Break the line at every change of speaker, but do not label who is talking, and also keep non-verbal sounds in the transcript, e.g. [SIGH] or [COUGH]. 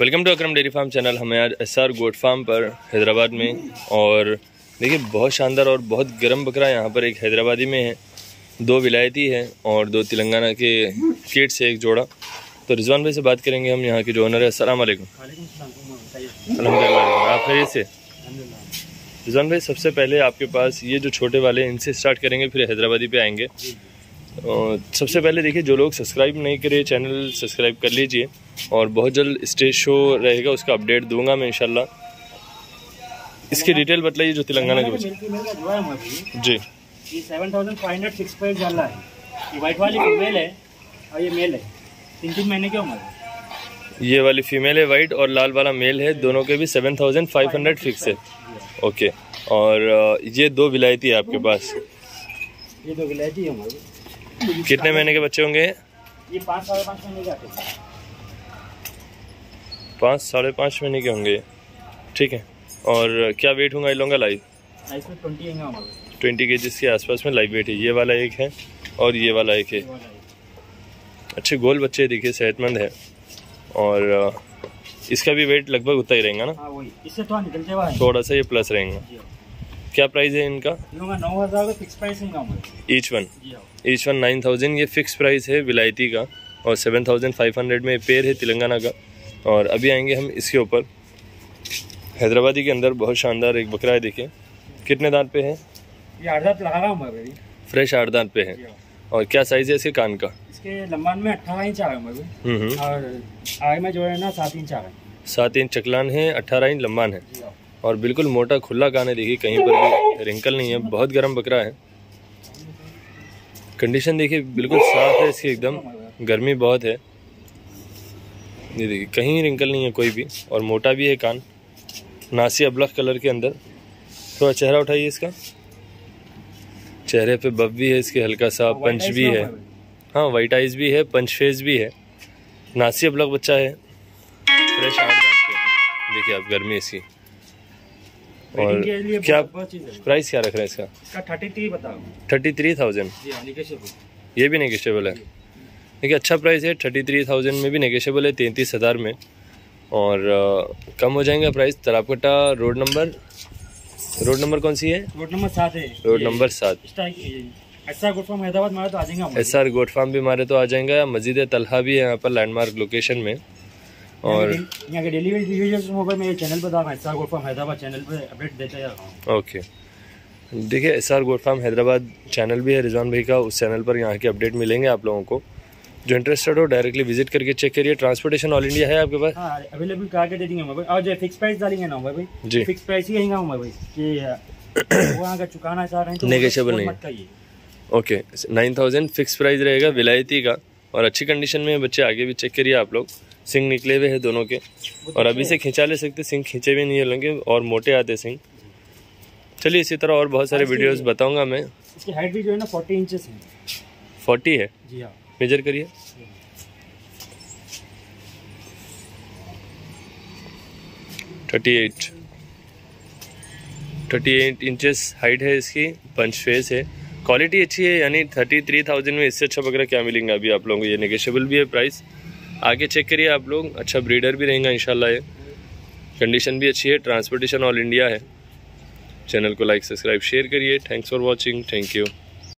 Welcome to Akram dairy farm channel. हमें आज S R goat farm पर हैदराबाद में और देखिए, बहुत शानदार और बहुत गर्म बकरा यहाँ पर एक हैदराबादी में है। दो विलायती है और दो तेलंगाना के किट से एक जोड़ा। तो रिजवान भाई से बात करेंगे हम यहाँ के जो ओनर है। अलहमदिल्ला आप खैरिए से? रिजवान भाई, सबसे पहले आपके पास ये जो छोटे वाले इनसे स्टार्ट करेंगे, फिर हैदराबादी पे आएँगे। और सबसे पहले देखिए जो लोग सब्सक्राइब नहीं करे चैनल सब्सक्राइब कर लीजिए और बहुत जल्द स्टेज शो रहेगा उसका अपडेट दूँगा मैं इंशाल्लाह। इसकी डिटेल बतलाइए जो तेलंगाना के बच्चे। जी।
ये seven thousand five hundred six पे चल है। ये वाली फीमेल है और ये मेल है। तीन तीन महीने की उम्र
ये वाली फीमेल है वाइट और लाल वाला मेल है दोनों के भी seven thousand five hundred fix है। ओके और ये दो विलायती है आपके पास।
ये दो विलायती है हमारे।
कितने महीने के बच्चे होंगे?
ये पाँच साढ़े पाँच महीने के आते
पाँच साढ़े पाँच महीने के होंगे। ठीक है। और क्या वेट होगा इन लोगों का लाइव
ट्वेंटी
के के आसपास में लाइव वेट है। ये वाला एक है और ये वाला एक है। अच्छे गोल बच्चे देखिए सेहतमंद है। और इसका भी वेट लगभग उतना ही रहेगा ना?
हाँ वही। इससे थोड़ा निकलते हुआ
थोड़ा सा ये प्लस रहेगा। क्या प्राइस है इनका?
का नौ हज़ार फिक्स प्राइस है
each one each one nine thousand ये फिक्स प्राइस है विलायती का और सेवन थाउज़ेंड फाइव हंड्रेड में पेयर है तेलंगाना का। और अभी आएँगे हम इसके ऊपर। हैदराबादी के अंदर बहुत शानदार एक बकरा है देखिए। कितने दांत पे है?
ये आठ दांत लगा रहा हूँ
फ्रेश आठ दांत पे है।
हाँ।
और क्या साइज़ है इसके कान का?
इसके लंबान में अट्ठारह इंच आ रहा है
हम्म हम्म।
और आगे में जो है ना सात इंच आ रहा है।
सात इंच चकलान है अट्ठारह इंच लंबान है।
जी हाँ।
और बिल्कुल मोटा खुला कान है देखिए कहीं पर भी रिंकल नहीं है बहुत गर्म बकरा है। कंडीशन देखिए बिल्कुल साफ़ है इसकी एकदम गर्मी बहुत है। ये देखिए कहीं रिंकल नहीं है कोई भी और मोटा भी है कान नासी अबलख कलर के अंदर। थोड़ा चेहरा उठाइए इसका। चेहरे पे बब भी है इसके हल्का सा पंच भी है। हाँ। वाइट आइज़ भी है पंच फेस भी है। नासी अबलख बच्चा है। फ्रेश देखिए आप गर्मी इसकी। और क्या प्राइस क्या रख रहे हैं इसका?
इसका थर्टी थ्री बताओ
थर्टी थ्री थाउज़ेंड ये भी नेगेशियबल है। देखिए अच्छा प्राइस है थर्टी थ्री थाउज़ेंड में भी नेगेशियबल है तैंतीस हज़ार में। और कम हो जाएगा प्राइस तरापकटा रोड नंबर रोड नंबर कौन सी है?
रोड नंबर सात है।
रोड नंबर सात।
ऐसा गुड फ्रॉम हैदराबाद मारा तो आ जाएँगे
एस आर गोट फार्म भी हमारे तो आ जाएगा। मस्जिद तलहा भी है यहाँ पर लैंडमार्क लोकेशन में। और
यहाँ के डिलीवरी वीडियोस मोबाइल मेरे चैनल पर था ऐसा गुड फ्रॉम हैदराबाद चैनल पे अपडेट देते जा रहा हूँ।
ओके देखिए S R goat farm Hyderabad channel भी है रिजवान भाई का उस चैनल पर यहाँ के अपडेट मिलेंगे आप लोगों को। जो इंटरेस्टेड हो डायरेक्टली विज़िट करके चेक करिए। ट्रांसपोर्टेशन ऑल इंडिया है आपके पास?
हाँ अवेलेबल करा के दे देंगे मोबाइल। और जो फिक्स प्राइस डालेंगे ना भाई
जी।
फिक्स प्राइस ही रहेगा मोबाइल भाई कि [COUGHS] वो अगर चुकाना चाह रहे हैं तो
Negotiable नहीं। Okay nine thousand fix price रहेगा विलायती का। और अच्छी कंडीशन में बच्चे आगे भी चेक करिए आप लोग। सिंग निकले हुए हैं दोनों के। और अभी से खिंचा ले सकते सिंग खींचे भी नहीं लेंगे और मोटे आते सिंग चलिए इसी तरह और बहुत सारे वीडियोस बताऊँगा मैं।
इसकी हाइट भी जो है ना फोर्टी इंचेस है।
फोर्टी है?
जी हाँ।
मेजर करिए। Thirty eight thirty eight inches height है इसकी पंच फेस है। क्वालिटी अच्छी है यानी थर्टी थ्री थाउज़ेंड में इससे अच्छा बकरा क्या मिलेंगे अभी आप लोगों को? ये नेगेशियबल भी है प्राइस आगे चेक करिए आप लोग। अच्छा ब्रीडर भी रहेगा इनशाला ये। कंडीशन भी अच्छी है। ट्रांसपोर्टेशन ऑल इंडिया है। चैनल को लाइक सब्सक्राइब शेयर करिए। Thanks for watching thank you